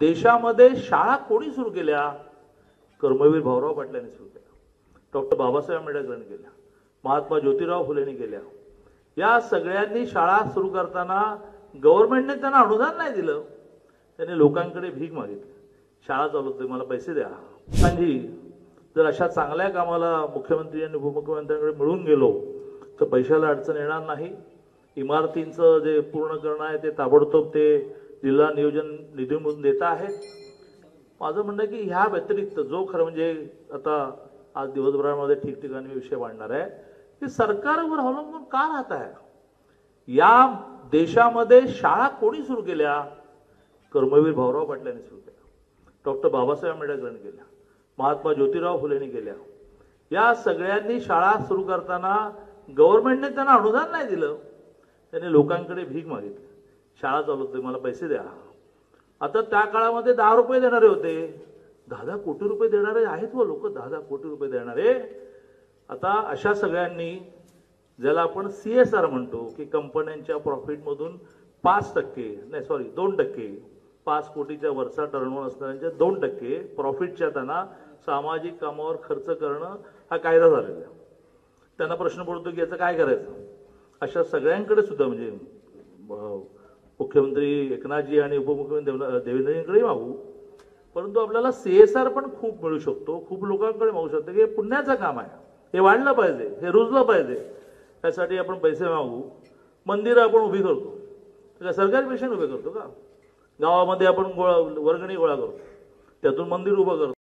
देशामध्ये शाळा कोणी सुरू केल्या? कर्मवीर भाऊराव पाटलांनी सुरू केल्या. डॉक्टर बाबासाहेब आंबेडकरांनी केल्या. महात्मा ज्योतिराव फुलेंनी केल्या. या सगळ्यांनी शाळा सुरू करताना गव्हर्नमेंटने त्यांना अनुदान नाही दिलं. त्यांनी लोकांकडे भीक मागितली. शाळा चालवते मला पैसे द्या. गांधी जर अशा चांगल्या कामाला मुख्यमंत्री आणि उपमुख्यमंत्र्यांकडे मिळून गेलो तर पैशाला अडचण येणार नाही. इमारतींचं जे पूर्ण करणं आहे ते ताबडतोब ते जिल्हा नियोजन निधीमधून देत आहेत माझं म्हणणं की ह्या व्यतिरिक्त जो खरं म्हणजे आता आज दिवसभरामध्ये ठिकठिकाणी मी विषय मांडणार आहे की सरकारवर अवलंबून का राहत आहे? या देशामध्ये शाळा कोणी सुरू केल्या? कर्मवीर भाऊराव पाटलांनी सुरू केल्या. डॉक्टर बाबासाहेब आंबेडकरांनी केल्या. महात्मा ज्योतिराव फुलेंनी केल्या. या सगळ्यांनी शाळा सुरू करताना गव्हर्नमेंटने त्यांना अनुदान नाही दिलं. त्यांनी लोकांकडे भीक मागितली. शाळा चालवते मला पैसे द्या. आता त्या काळामध्ये दहा रुपये देणारे होते. दहा दहा कोटी रुपये देणारे आहेत हो व लोक दहा दहा कोटी रुपये देणारे. आता अशा सगळ्यांनी ज्याला आपण सी एस आर म्हणतो की कंपन्यांच्या प्रॉफिटमधून पाच टक्के नाही सॉरी दोन टक्के पाच कोटीच्या वरचा टर्नओव्हर असणाऱ्यांच्या दोन टक्के प्रॉफिटच्या त्यांना सामाजिक कामावर खर्च करणं हा कायदा झालेला आहे. त्यांना प्रश्न पडतो की याचं काय करायचं? अशा सगळ्यांकडे सुद्धा म्हणजे मुख्यमंत्री एकनाथजी आणि उपमुख्यमंत्री देवेंद्रजींकडे मागू. परंतु आपल्याला सी एस आर पण खूप मिळू शकतो खूप लोकांकडे मागू शकतो. की हे पुण्याचं काम आहे. हे वाढलं पाहिजे हे रुजलं पाहिजे. त्यासाठी आपण पैसे मागू. मंदिरं आपण उभी करतो. सरकारी पेशंट उभे करतो का? गावामध्ये आपण गोळा वर्गणी गोळा करतो. त्यातून मंदिर उभं करतो.